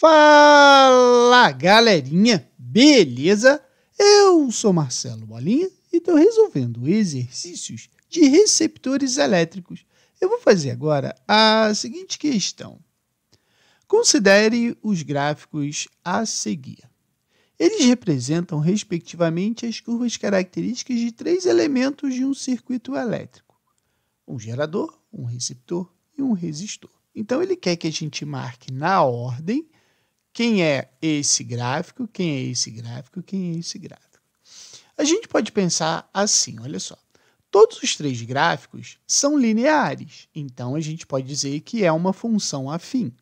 Fala galerinha, beleza? Eu sou Marcelo Bolinha e estou resolvendo exercícios de receptores elétricos. Eu vou fazer agora a seguinte questão. Considere os gráficos a seguir. Eles representam, respectivamente, as curvas características de três elementos de um circuito elétrico: um gerador, um receptor e um resistor. Então, ele quer que a gente marque na ordem quem é esse gráfico, quem é esse gráfico, quem é esse gráfico. A gente pode pensar assim, olha só. Todos os três gráficos são lineares, então a gente pode dizer que é uma função afim.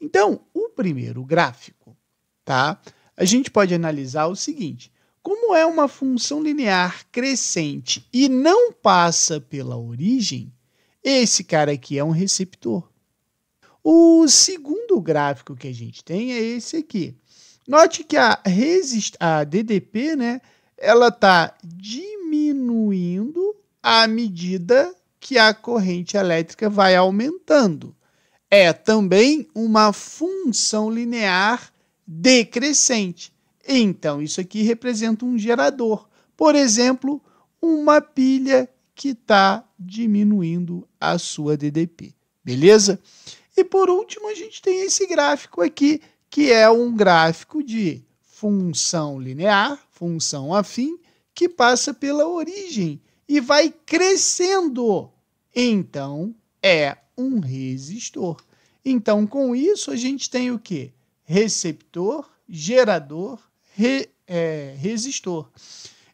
Então, o primeiro gráfico, tá? A gente pode analisar o seguinte: como é uma função linear crescente e não passa pela origem, esse cara aqui é um receptor. O segundo gráfico que a gente tem é esse aqui. Note que a, resist a DDP, né, ela está diminuindo à medida que a corrente elétrica vai aumentando. É também uma função linear decrescente. Então, isso aqui representa um gerador. Por exemplo, uma pilha que está diminuindo a sua DDP. Beleza? E por último, a gente tem esse gráfico aqui, que é um gráfico de função linear, função afim, que passa pela origem e vai crescendo. Então, é um resistor. Então, com isso, a gente tem o que? Receptor, gerador, re, é, resistor.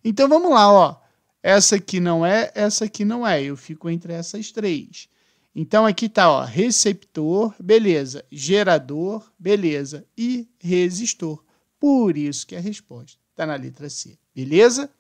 Então, vamos lá, ó. Essa aqui não é, essa aqui não é. Eu fico entre essas três. Então aqui está, ó, receptor, beleza, gerador, beleza, e resistor. Por isso que a resposta está na letra C, beleza?